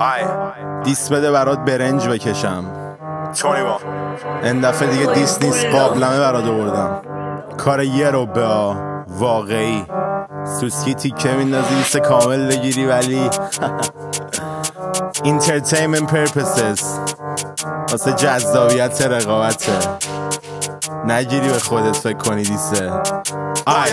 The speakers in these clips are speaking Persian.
آی. دیس بده برات برنج بکشم. تونی با. این دفعه دیگه دیس نیست قابلمه برات آوردم. کار یه رو به واقعی. سوسکی تیکه میندازی لیست کامل بگیری ولی. Entertainment purposes. واسه جذابیت رقابته. نگیری به خودت فکر کنی دیسه. آی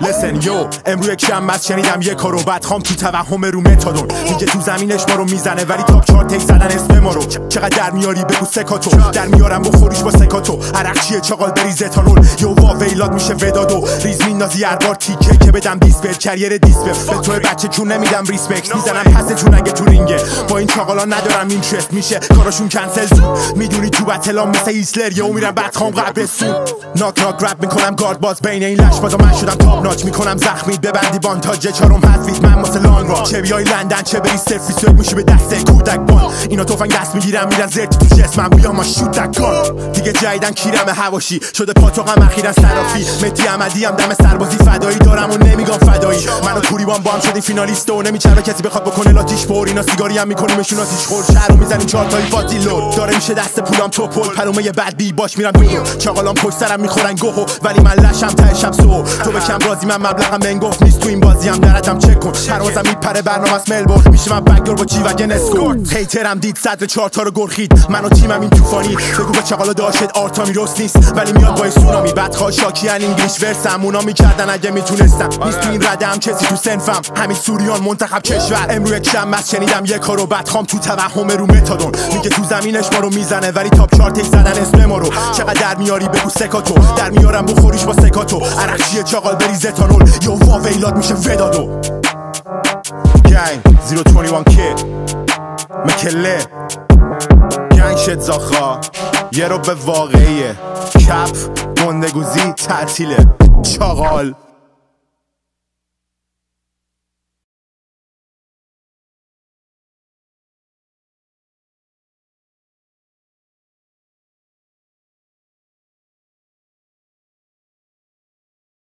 لسن یو امرو یک شنبه شنیدم یه کارو بعد خام تو توهم رو متادون. میگه تو زمینش ما رو می‌زنه ولی تاپ چارت تک زدن اسم ما رو. چقدر در میاری بگو سکاتو. در میارم بخوریش با سکاتو. عرق چیه؟ چاقال بری زتانول یو وا ویلاد میشه ودادو. ریز میندازی هر بار تیکه که بدم دیس به کریر دیس به تو بچه چون نمیدم ریسپکت می‌زنم پس چون اگه تو این چاقالا ندارم اینترست میشه کاراشون کنسل زود می‌دونی تو بتلام مثل ایسلر یهو میرم بعد خام قبل سود ناک ناک رپ می‌کنم گارد باز بین این لش بازا من شدم تاپ ناچ می‌کنم زخمی ببندی بانتاج چهارم حذفید من واسه لانگ را چه بیای لندن چه بری سفی سوت میشه به دست کودک بان. اینا تفنگ دست می‌گیرم میرن زرتی تو جسمم بیا ما شوت کن دیگه جیدن کیرم هواشی. شده پاتوقم اخیرا صرافی. متی احمدی هم دم سربازی. فدایی دارم و نمیگم فدایی. منو کوریبان با هم شدیم فینالیست و نمیچره کسی بخواد بکنه لاتیش پر. اینا سیگاری هم میکنیمشون آتیش خور شهر رو می‌زنیم چهار تایی فاتی لود داره میشه دست پولام توپل پلومه یه بد بی باش میرم دو چاقالام پشت سرم می‌خورن گوهو. ولی من لشم ته شب سو تو بکم رازی من مبلغم منگفت نیست. تو این بازی هم درتم چک کن. پروازم میپره برنامه از ملبورن میشه من بگدور با چی وگن اسکورت هیترم دید صدر چهار تا رو گرخید. من و تیمم این طوفانی. بگو به چاقالا داشت آرتا میرست نیست. ولی میاد با سونامی. بعد خوا شاکیان انگلیش ورسم. اونا می‌کردن اگه می‌تونستم. نیست تو این رده هم کسی تو سنفم همین سوریان منتخب کشور. امرو یک شنبه شنیدم یه کارو خام تو توهم رو متادون. میگه تو زمینش ما رو می‌زنه ولی تاپ چارت زدن اسم ما رو. چقدر در میاری بگو سکاتو. در میارم بخوریش با سکاتو. عرقچیه چاقال بری زتانول. یو وا ویلاد میشه ودادو. گنگ 021 کید مکله. گنگ شد زاخا. یه رو به واقعیه. کپ گندگوزی تعطیله. چاقال.